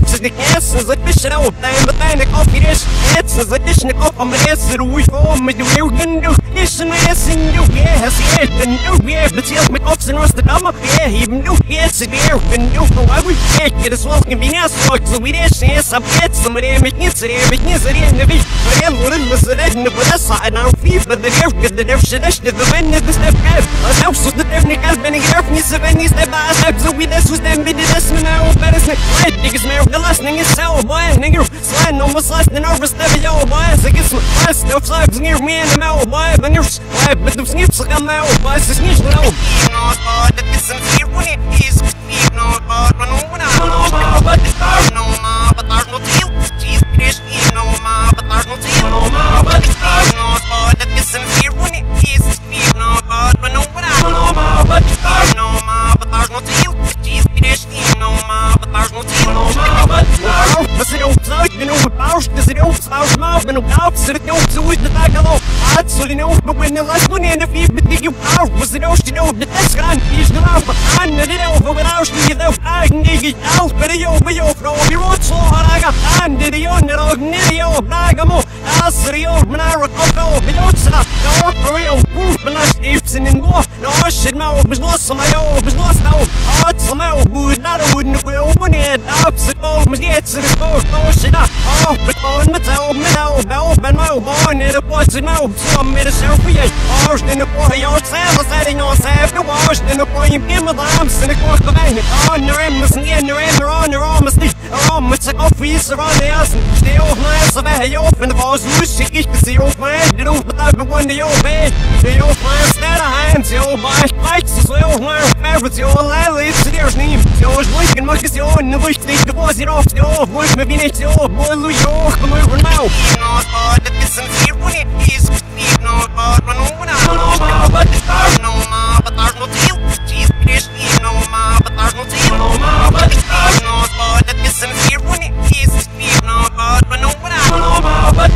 cases like fish out time but then the coffee dish it's as a dish the cup on the ass that we form with the real can do yes yes and you yes yes and you yeah but see me off and rust the dumb yeah even do yes and there and you know I would get it as well can be nice so we dash yes I'm get some of them it needs it it needs it in the big but yeah what is it in the but that's I know feel but the air get the air shit the wind the step I know so the technique has been here from you seven step by step so we this was them bit this now say right niggas man the listening is so boy nigga sliding almost less than over step yo boy. Some less no flags near me and the out boy. But you're slide but the snips like I'm out boy. So snips no. No بصاوش ما منه بقاوش سرت لو بزود بتاكلو عاد سولي نو بوين الاسبوني انا في بدي بقاوش بس لو شتنو بتسكران فيش نلعب عنا لو فوقناوش لي ذو فاق نيجي اوت بريو بيو فرو بيروت صو هراغا عن ديو نروغ نيو براغمو اسريو منارو كوكو بيوت سلا نو بريو بوف بلاش إيبسن نغو نو شد ماو بس نص مايو بس نص نو عاد سماو بود نارو نقويو بنيت أبسط me get to the door, so shit up. Oh, on my toe, my toe, no, but my boy, need a boy to know. So I'm in a show for you. Orange, then the boy, yourself, I'm setting yourself to wash. Then the boy, you give me the arms, and the course of any. On your end, missing in your end, on your arm, missing. Om it's a office around the house, stay off my ass, I'm out of the boss, you shit, you see off my head, you know, but I've been one to your bed. Stay off my ass, that I am, stay off my spikes, stay off my favorites, your lily, it's your name ma but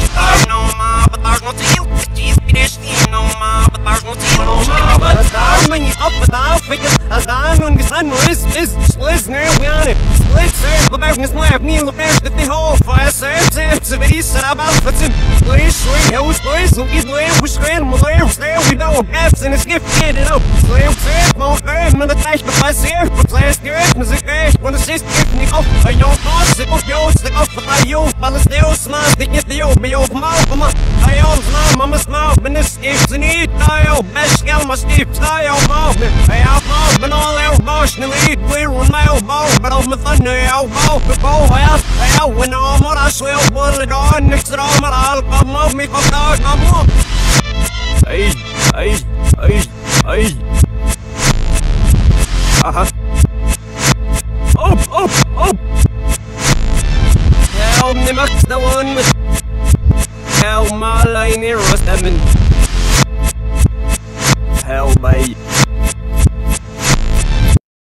no ma but there's no deal cheese fish no ma but there's no deal no ma but Arming up without figures as I'm on the sun is is serve the back is left me the best that the whole fire serve serve to be set about for tim please sweet house please look at the we screen my lair stay we know gaps and it's gift get it up slam serve more firm and the tash but I see but play spirit music crash when the system gives me up I don't boss it but all emotionally, we were male ball, but I'm with a new elbow. The ball house, hell, when I'm on, I swear, one oh, of the door, next to the arm, I'll come off me for dog, I'm up. Hey, hey, hey, hey. Oh, oh, uh huh. Up, up, up. Hell, me max the one with. Hell, my line here was seven. Hell, babe.